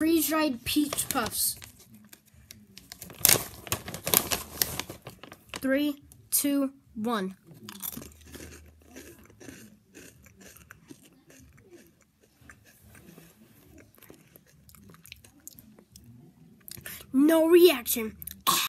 Freeze-dried peach puffs. Three, two, one. No reaction.